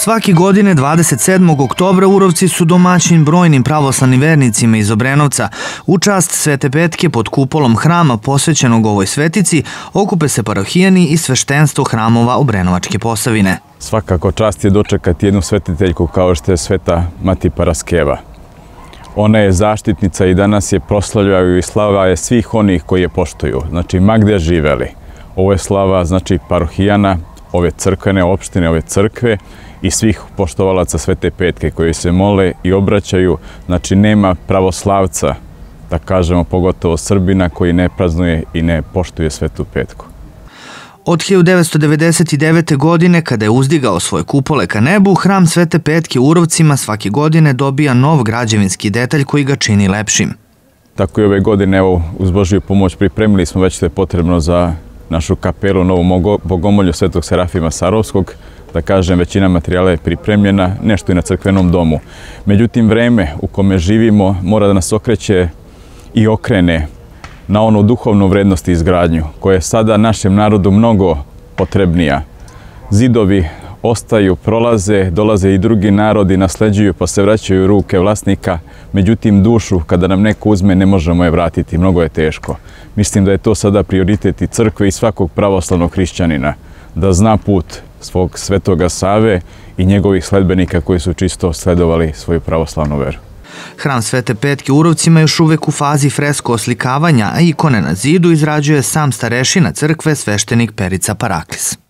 Svaki godine 27. oktobra Urovci su domaćin brojnim pravoslavnim vernicima iz Obrenovca. U čast Svete Petke pod kupolom hrama posvećenog ovoj svetici okupe se parohijani i sveštenstvo hramova Obrenovačke posavine. Svakako čast je dočekati jednu svetiteljku kao što je sveta Mati Paraskeva. Ona je zaštitnica i danas je proslavljaju i slava je svih onih koji je poštuju. Znači, ma gde živeli. Ovo je slava, znači, parohijana, ove crkvene opštine, ove crkve i svih poštovalaca Svete Petke koji se mole i obraćaju. Znači, nema pravoslavca, da kažemo, pogotovo Srbina, koji ne praznuje i ne poštuje Svetu Petku. Od 1999. godine, kada je uzdigao svoje kupole ka nebu, hram Svete Petke u Urovcima svake godine dobija nov građevinski detalj koji ga čini lepšim. Tako i ove godine, evo, uz Božju pomoć pripremili smo već što je potrebno za našu kapelu Novu Bogomolju Svetog Serafima Sarovskog. Da kažem, većina materijala je pripremljena, nešto i na crkvenom domu. Međutim, vreme u kome živimo mora da nas okreće i okrene na onu duhovnu vrednost i izgradnju, koja je sada našem narodu mnogo potrebnija. Zidovi ostaju, prolaze, dolaze i drugi narodi, nasleđuju pa se vraćaju ruke vlasnika. Međutim, dušu, kada nam neko uzme, ne možemo je vratiti, mnogo je teško. Mislim da je to sada prioritet i crkve i svakog pravoslavnog hrišćanina, da zna put svog svetoga Save i njegovih sledbenika koji su čisto sledovali svoju pravoslavnu veru. Hram Svete Petke u Urovcima još uvek u fazi fresko oslikavanja, a ikone na zidu izrađuje sam starešina crkve sveštenik Perica Paraklis.